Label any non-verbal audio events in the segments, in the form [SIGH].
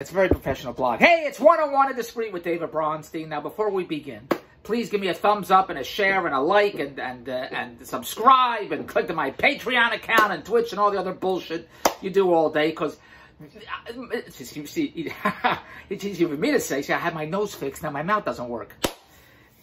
It's a very professional blog. Hey, it's 101 of the Street with David Bronstein. Now, before we begin, please give me a thumbs up and a share and a like and and uh, and subscribe and click to my Patreon account and Twitch and all the other bullshit you do all day because it's [LAUGHS] see, it's easy for me to say. See, I had my nose fixed. Now my mouth doesn't work.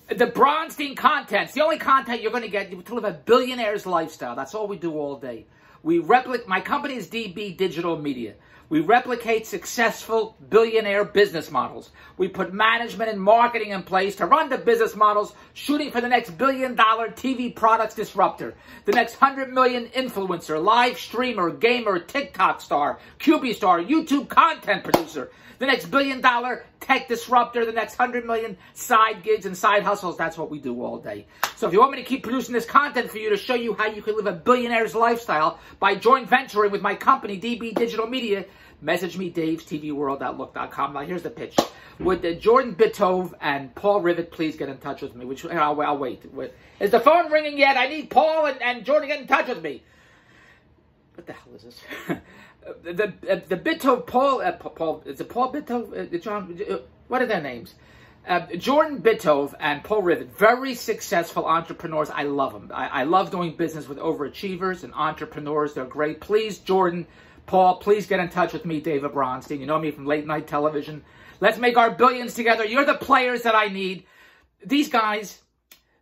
The Bronstein content's the only content you're going to get to live a billionaire's lifestyle. That's all we do all day. We replicate. My company is DB Digital Media. We replicate successful billionaire business models. We put management and marketing in place to run the business models, shooting for the next billion dollar TV products disruptor, the next hundred million influencer, live streamer, gamer, TikTok star, QB star, YouTube content producer, the next billion dollar tech disruptor, the next hundred million side gigs and side hustles. That's what we do all day. So if you want me to keep producing this content for you to show you how you can live a billionaire's lifestyle by joint venturing with my company, DB Digital Media, message me, davestvworld.look.com. Now here's the pitch. Would uh, Jordan Bitove and Paul Rivett please get in touch with me? Which I'll, I'll wait. Is the phone ringing yet? I need Paul and, and Jordan to get in touch with me. What the hell is this? [LAUGHS] the uh, the Bitove Paul uh, Paul is it Paul Bitove uh, John uh, what are their names? Uh, Jordan Bitove and Paul Rivett, very successful entrepreneurs. I love them. I, I, love doing business with overachievers and entrepreneurs. They're great. Please, Jordan, Paul, please get in touch with me, David Bronstein. You know me from late night television. Let's make our billions together. You're the players that I need. These guys,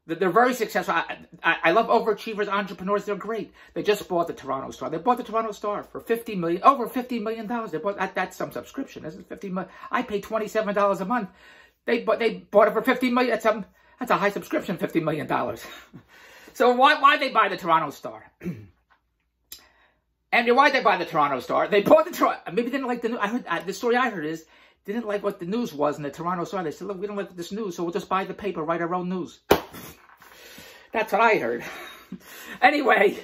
they're very successful. I, I, I, love overachievers, entrepreneurs. They're great. They just bought the Toronto Star. They bought the Toronto Star for fifty million, over fifty million dollars. They bought that. That's some subscription. This is fifty million. I pay twenty seven dollars a month. They bought. They bought it for fifty million. That's a that's a high subscription. Fifty million dollars. [LAUGHS] so why why they buy the Toronto Star? [CLEARS THROAT] and why they buy the Toronto Star? They bought the Toronto. Maybe they didn't like the news. I heard uh, the story. I heard is didn't like what the news was in the Toronto Star. They said, look, we don't like this news, so we'll just buy the paper, write our own news. [LAUGHS] That's what I heard. [LAUGHS] anyway,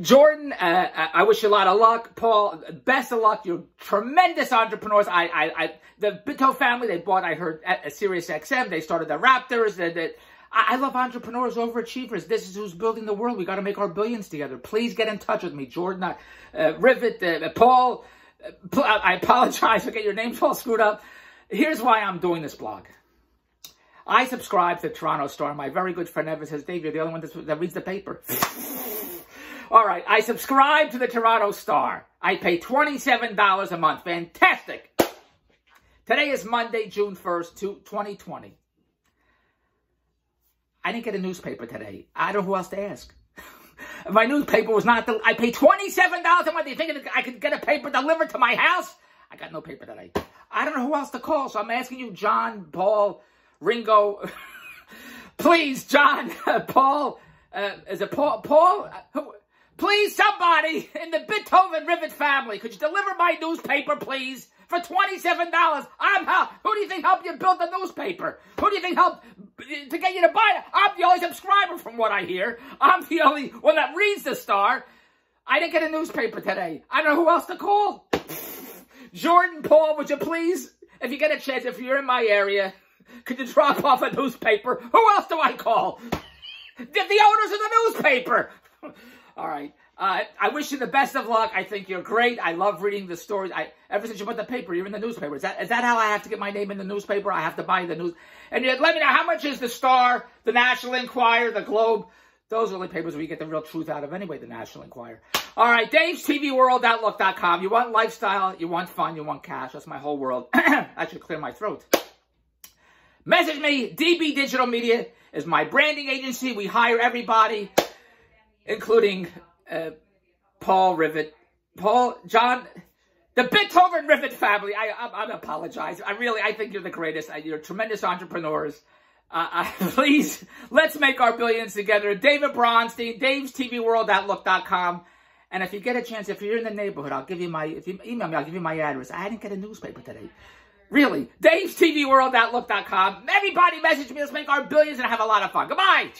Jordan, uh, I wish you a lot of luck. Paul, best of luck. You're tremendous entrepreneurs. I, I, I the Bitto family, they bought, I heard, a Sirius XM. They started the Raptors. They, they, I, I love entrepreneurs, overachievers. This is who's building the world. We got to make our billions together. Please get in touch with me, Jordan, uh, uh Rivett, uh, Paul. Uh, I apologize [LAUGHS] for getting your names all screwed up. Here's why I'm doing this blog. I subscribe to Toronto Star. My very good friend Evan says, Dave, you're the only one that reads the paper. [LAUGHS] All right, I subscribe to the Toronto Star. I pay $27 a month. Fantastic. Today is Monday, June 1st, 2020. I didn't get a newspaper today. I don't know who else to ask. [LAUGHS] my newspaper was not, I pay $27 a month. You think I could get a paper delivered to my house? I got no paper today. I don't know who else to call, so I'm asking you, John, Paul, Ringo. [LAUGHS] Please, John, [LAUGHS] Paul, uh, is it Paul? Paul? Uh, please, somebody [LAUGHS] in the Beethoven Rivett family, could you deliver my newspaper, please? For $27, I'm how, who do you think helped you build the newspaper? Who do you think helped to get you to buy it? I'm the only subscriber from what I hear. I'm the only one that reads the Star. I didn't get a newspaper today. I don't know who else to call. [LAUGHS] Jordan, Paul, would you please, if you get a chance, if you're in my area, could you drop off a newspaper? Who else do I call? [LAUGHS] The owners of the newspaper. All right. Uh, I wish you the best of luck. I think you're great. I love reading the stories. I ever since you put the paper, you're in the newspaper. Is that is that how I have to get my name in the newspaper? I have to buy the news. And let me know how much is the Star, the National Enquirer, the Globe. Those are the papers where you get the real truth out of anyway. The National Enquirer. All right, Dave's TV World Outlook.com. You want lifestyle, you want fun, you want cash. That's my whole world. [CLEARS THROAT] I should clear my throat. Message me. DB Digital Media is my branding agency. We hire everybody, including uh, Paul Rivett, Paul, John, the Beethoven Rivett family. I, I, I apologize. I really, I think you're the greatest. You're tremendous entrepreneurs. [LAUGHS] Uh, please, let's make our billions together. David Bronstein, Dave's TV World Outlook.com. And if you get a chance, if you're in the neighborhood, I'll give you my, if you email me, I'll give you my address. I didn't get a newspaper today. Really. Dave's TV World Outlook.com. Everybody message me. Let's make our billions and have a lot of fun. Goodbye.